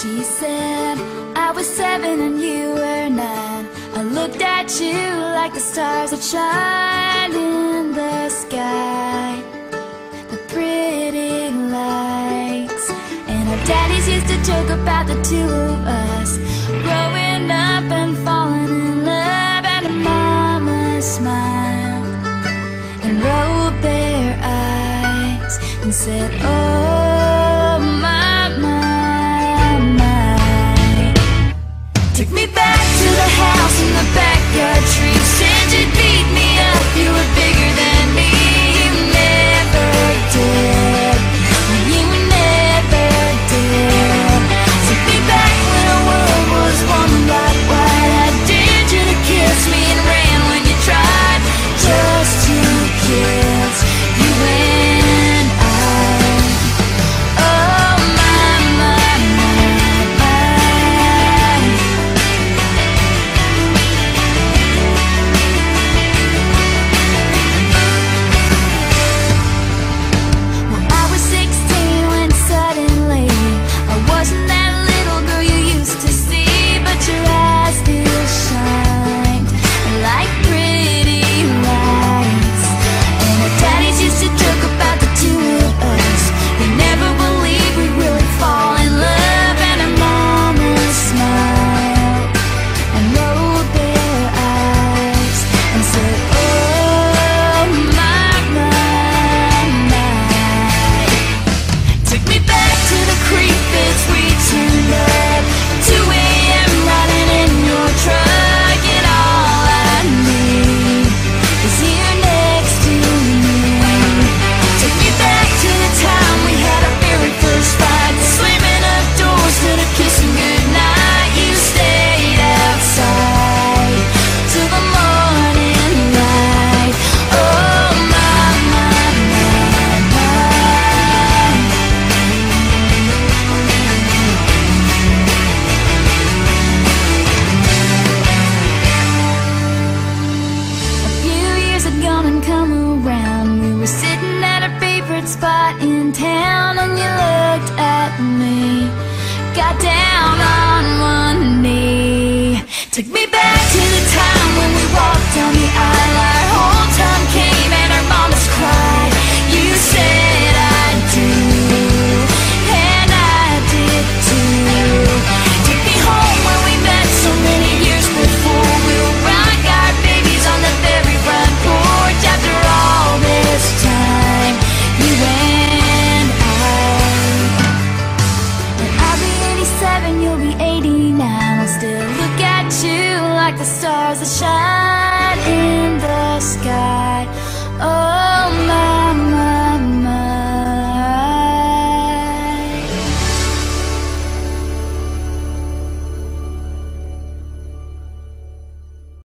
She said, I was seven and you were nine. I looked at you like the stars that shine in the sky. The pretty lights. And our daddies used to joke about the two of us. Growing up and falling in love. And her mama smiled and rolled their eyes and said, oh. down and come around. We were sitting at our favorite spot in town And you looked at me. Got down on one knee Took me back to when you'll be 80 now. I'll still look at you like the stars that shine in the